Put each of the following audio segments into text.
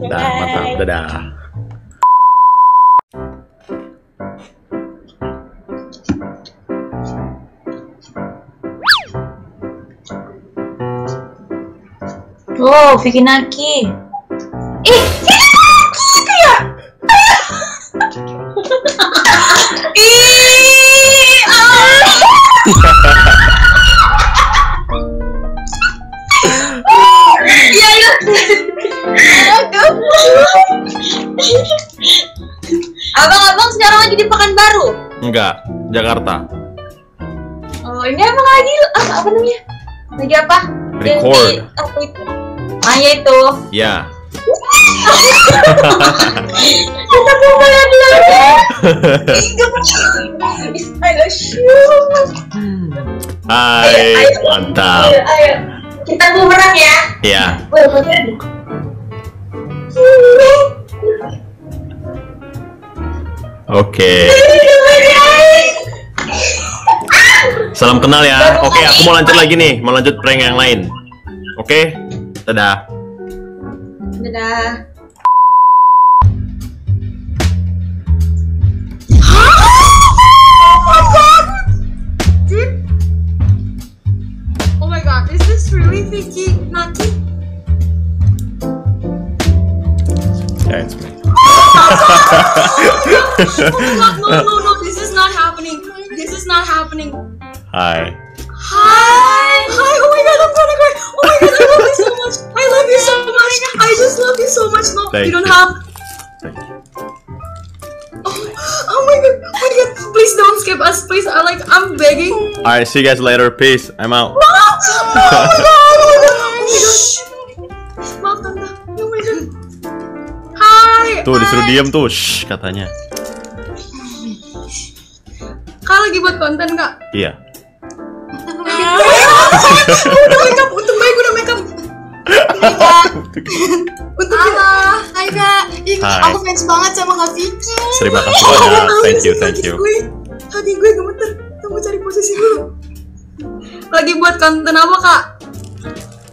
Dah, mantap. Dadah. Oh, Vicky Naki. Lagi di Pekanbaru. Enggak, Jakarta. Oh, ini emang lagi apa, apa namanya? Lagi apa? Record. di- apa itu? Ah, ya itu. Ya. I love you. Hai, mantap. Ayo, ayo. Kita bumerang ya. Ya. Wah, Oke. Salam kenal ya. Oke, aku mau lanjut lagi nih. Mau lanjut prank yang lain. Oke. Dadah. Dadah. Oh my god, is this really Vicky Naki? Oh god, no, no, no, this is not happening. This is not happening. Hi. Hi! Hi! Oh my god, I'm gonna cry! Oh my god, I love you so much! I love you so much! I just love you so much! No, Thank you don't you. have. Thank you. Oh, oh my god! Oh my god! Please don't skip us, please! I like, I'm begging. Alright, see you guys later. Peace. I'm out. God! Oh my god! Tuh disuruh diem tuh. Shh, katanya. Kak lagi buat konten kak? Iya. udah make up, untung baik udah make up. Untung Halo, hai kak. Ih, Hai. aku fans banget sama kak Vicky. Terima kasih banyak. Thank you, thank you. Hati gue gemeter. Tunggu cari posisi dulu. Lagi buat konten apa kak?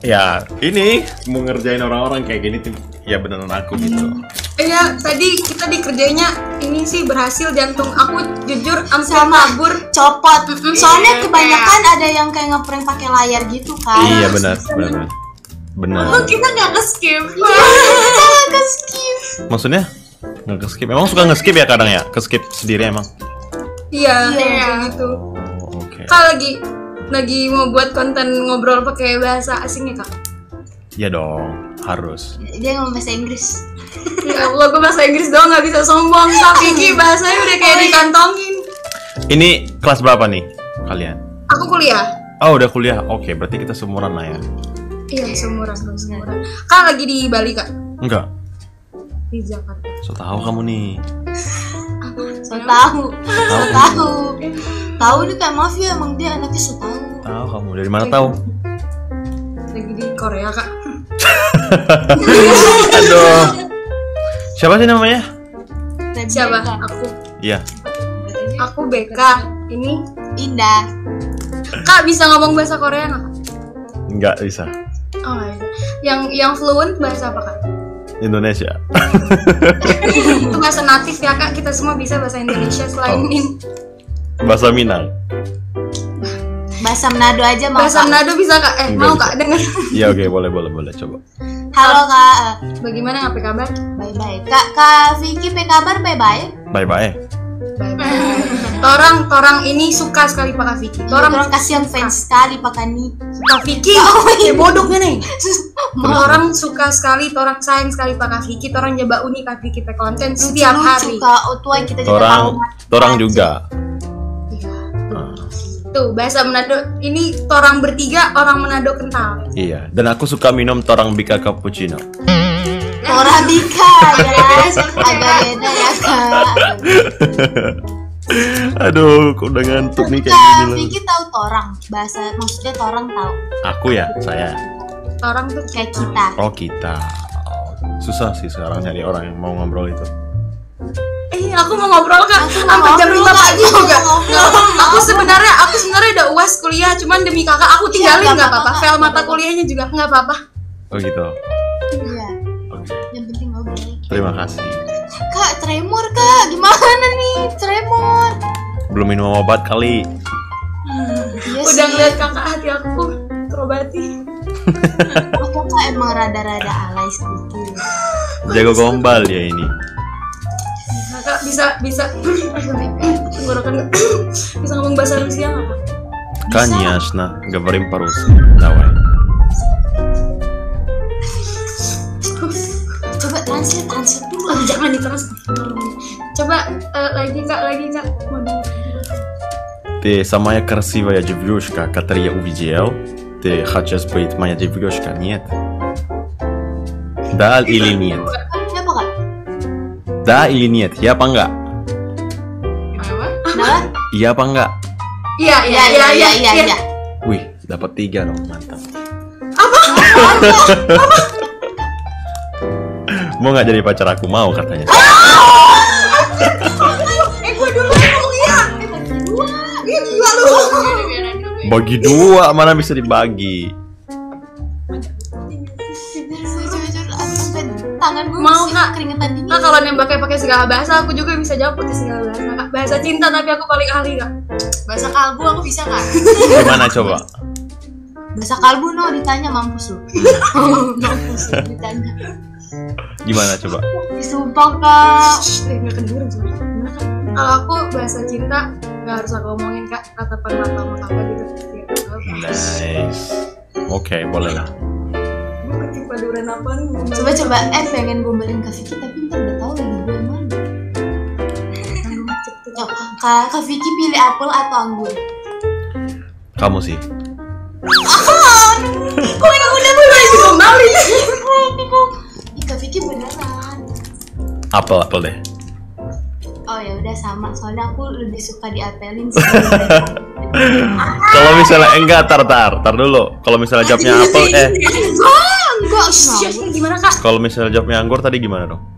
Ya, ini mau ngerjain orang-orang kayak gini tim. Ya beneran aku gitu. Iya, tadi kita dikerjainya ini sih berhasil jantung aku jujur hampir Sama. kabur. Copot. Soalnya kebanyakan ada yang kayak ngeprank pakai layar gitu kan. Iya benar, benar. Benar. Oh, kita nggak ke skip. Jangan ke skip. Maksudnya nggak ke skip. Emang suka nge-skip ya kadang ya? Ke skip sendiri emang. Iya, Iya. kayak gitu. Oh, oke. Kak lagi lagi mau buat konten ngobrol pakai bahasa asing ya kak? Ya dong, harus. Dia ngomong bahasa Inggris. Ya Allah, gue bahasa Inggris doang nggak bisa sombong. Kak Vicky bahasanya udah kayak dikantongin. Ini kelas berapa nih kalian? Aku kuliah. Oh udah kuliah. Oke, berarti kita seumuran lah ya. Iya, seumuran, seumuran. Kak lagi di Bali kak? Enggak. Di Jakarta. So tahu kamu nih. So tahu. So tahu. Tahu nih kak maaf ya emang dia anaknya so tahu. Tahu kamu dari mana tahu? Lagi di Korea kak. Aduh. Siapa sih namanya? Siapa? Aku. Iya. Aku BK. Ini Indah. Kak bisa ngomong bahasa Korea nggak? Kak? Enggak bisa. Oh nggak bisa. Yang yang fluent bahasa apa kak? Indonesia. Itu bahasa natif ya kak. Kita semua bisa bahasa Indonesia selain Oh. in- Bahasa Minang. Bahasa Manado aja mau bahasa. Manado bisa kak. Eh Enggak mau bisa. kak dengar? Iya oke, boleh boleh boleh coba. Halo kak. Bagaimana apa kabar? Bye bye. Kak Kak Vicky apa kabar bye bye. Bye bye. Bye bye. Torang torang ini suka sekali Pak Kak Vicky. Orang Torang kasihan fans sekali Pak Kani. Kak Vicky. Ya bodohnya nih. Orang suka sekali, orang sayang sekali Pak Kak Vicky. Orang nyoba uni Kak Vicky konten setiap hari. Kak. Oh tuh kita juga tahu. Orang orang juga. Tuh bahasa Manado ini torang bertiga orang Manado kental. iya. Dan aku suka minum torang bika cappuccino. Torabika ya. Agak beda ya kak. Aduh, aku udah ngantuk nih kayak gini loh. Vicky tahu torang. Bahasa maksudnya torang tahu. Aku ya, saya. Torang tuh kayak kita. Oh kita. Susah sih sekarang nyari orang yang mau ngobrol itu. Eh, aku mau ngobrol kak. Mau Sampai jam ngobrol, 5 Kak. pagi demi kakak, aku tinggalin Iya, nggak apa-apa. Fail mata kuliahnya juga nggak apa-apa. Oh gitu. Iya. Oke. Yang penting baik. Terima kasih. Kak, tremor kak, gimana nih tremor? Belum minum obat kali. Iya Udah ngeliat kakak hati aku terobati. Aku kak emang rada-rada alay sedikit. Jago gombal ya ini. Kakak bisa bisa tenggorokan bisa ngomong bahasa Rusia nggak kak? Конечно, говорим по-русски. Давай. Coba translate, translate dulu. Oh, jangan diterus. Coba eh, lagi kak, lagi kak. Ты самая красивая девушка, которую я увидел. Ты хочешь быть моя девушка? Нет. Да или нет? Да или нет? Я apa enggak? Apa? Nah, Iya apa? Iya, iya, iya, iya, iya, iya. Wih, dapat tiga dong, mantap. Mau nggak jadi pacar aku? Mau katanya. Eh, gue dulu ngomong iya. Iya, gila lu. Bagi dua, mana bisa dibagi? Nah, kalau nembaknya pakai segala bahasa, aku juga bisa jawab pakai segala bahasa. Kak. Bahasa cinta tapi aku paling ahli kak. Bahasa kalbu aku bisa kak. Gimana coba? Bahasa kalbu no ditanya mampus lu. mampus lu ditanya. Gimana coba? Sumpah kak. Eh, nggak kak? Kalau aku bahasa cinta nggak harus aku omongin kak. Tatapan mata sama kakak gitu. Gitu. Nice. Oke, boleh lah. Apa nih? Coba coba eh pengen gombalin Kak Vicky tapi Kak, Kak Vicky pilih apel atau anggur? Kamu sih. Kok yang udah mulai digombalin? Ih, Kak Vicky beneran. Apel, apel deh. Oh ya udah sama, soalnya aku lebih suka diapelin sih. Kalau misalnya enggak, tar tar, tar dulu. Kalau misalnya jawabnya apel, eh, Enggak? Gimana kak? kalau misalnya jawabnya anggur tadi gimana dong?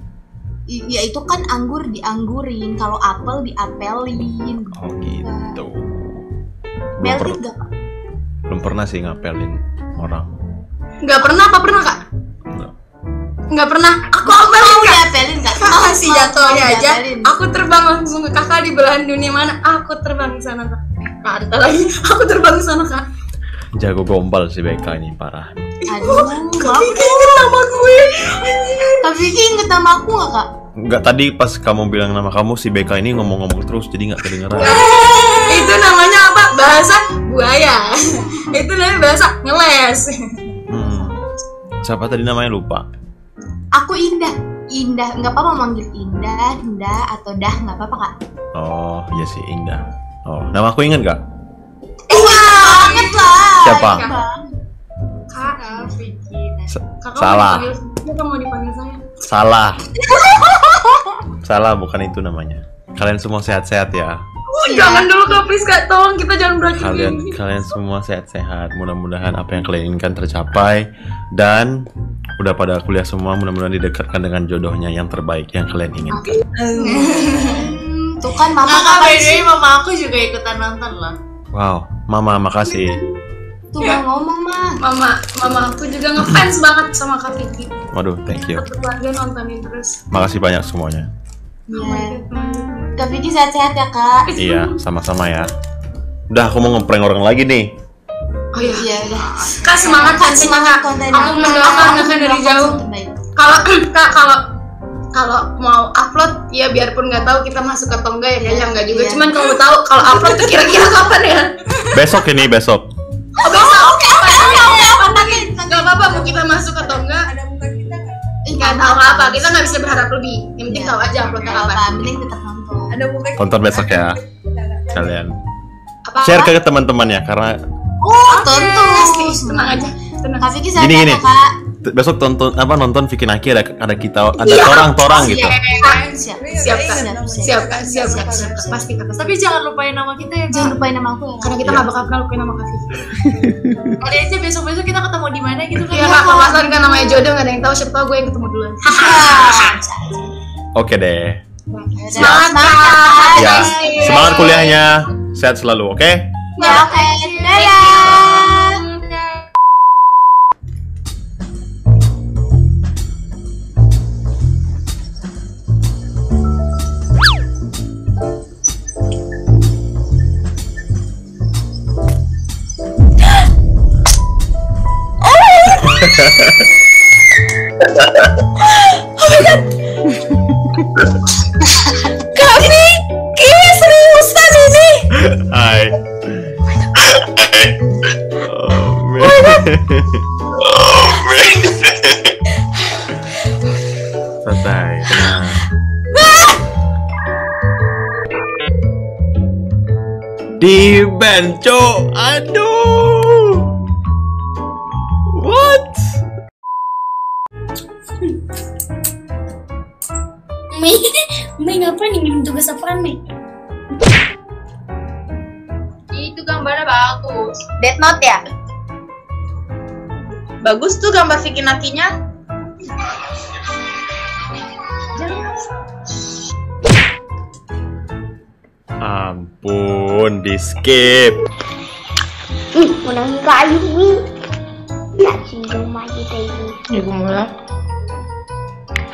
Ya itu kan anggur dianggurin, kalau apel diapelin. Oh gitu. Belum, per- gak? Kak? belum pernah sih ngapelin orang. Nggak pernah apa pernah kak? Enggak. Nggak pernah. Aku apelin Mau kak. diapelin gak? Kakak sih jatuhnya aja. diapelin? Aku terbang langsung ke kakak di belahan dunia mana? Aku terbang ke sana kak. Kak, ada lagi. Aku terbang ke sana kak. Jago gombal si BK ini parah. Aduh. Kiki inget nama gue. Kak Vicky inget nama aku gak kak? Enggak tadi pas kamu bilang nama kamu si BK ini ngomong-ngomong terus jadi nggak kedengeran. Itu namanya apa? Bahasa buaya. Itu namanya bahasa ngeles. Hmm. Siapa tadi namanya lupa? Aku Indah. Indah, nggak apa-apa manggil Indah, Indah atau Dah nggak apa-apa kak. Oh, iya sih Indah. Oh, nama aku ingat gak? Iya banget lah. Siapa? Kak, kakak Salah. Kakak mau dipanggil saya. Salah. Salah bukan itu namanya. Kalian semua sehat-sehat ya. Oh, jangan dulu kak, please kak. Tolong kita jangan berakhir Kalian gini. kalian semua sehat-sehat. Mudah-mudahan apa yang kalian inginkan tercapai dan udah pada kuliah semua mudah-mudahan didekatkan dengan jodohnya yang terbaik yang kalian inginkan. Tuh kan mama Kakak kapan by the sih? mama aku juga ikutan nonton loh. Wow, Mama makasih. Tuh bang ngomong mah. Mama, mama aku juga ngefans banget sama Kak Vicky. Waduh, thank you. Keluarga nontonin terus. Makasih banyak semuanya. Iya. Kak Vicky sehat-sehat ya kak. Iya, sama-sama ya. Udah, aku mau ngeprank orang lagi nih. Oh iya. Iya udah. Kak semangat kontennya, semangat konten. Aku mendoakan kakak dari jauh. Kalau kak kalau kalau mau upload ya biarpun nggak tahu kita masuk atau enggak ya kayaknya enggak juga. Iya. Cuman kalau mau tahu kalau upload tuh kira-kira kapan ya? Besok ini, besok. Oh, besok. Oke oke oke oke. Tapi nggak apa-apa mau kita masuk atau enggak. Nggak? Tahu apa. Kita nggak bisa berharap lebih. Yang penting tahu aja uploadnya Kalau kapan. Pak Mending tetap nonton. Ada. Tonton besok ya, kalian. Apa? Share ke teman-teman ya, karena Oh tentu. Tenang aja. Tenang. Kak Vicky sehat Gini, gini. kak. Besok tonton apa nonton Vicky Naki ada ada kita ada Iya. torang-torang gitu. Siap. Siap. Siap. Siap, siap. Siap kak. Siap kak. Siap kak. Pasti kak. Tapi jangan lupain nama kita ya Jangan lupain nama aku ya. Karena kita Iya. nggak bakal pernah lupain nama Kak Vicky. Kali aja besok-besok kita ketemu di mana gitu kan. Iya kak. Permasalahan kan namanya jodoh nggak ada yang tahu. Siapa tahu gue yang ketemu duluan. Oke deh. Semangat. Ya, semangat kuliahnya. Sehat selalu, oke? Ya oke. Dadah. santai di benco aduh. What? Mei Mei ngapain ngirim tugas apaan Mei itu gambarnya bagus dead note ya? Bagus tuh gambar Vicky Nakinya. Ampun, di skip. Ih, menang kayu nih. Nak singgung maju tadi. Iku mulai.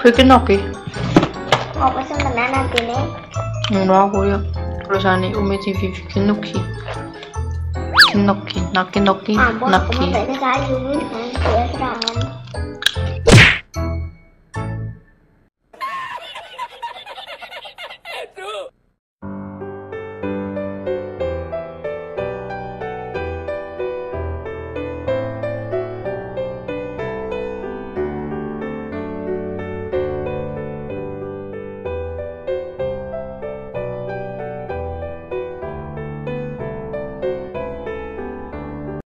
Bikin oke. Mau pesen tenan nanti nih. Ngono aku ya. Tulisane Umi TV oke. Naki kin nok ki nok ki nok ki nok ki